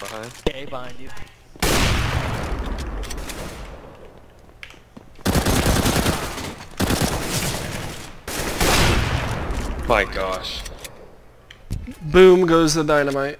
behind? Okay, behind you. My gosh. Boom goes the dynamite.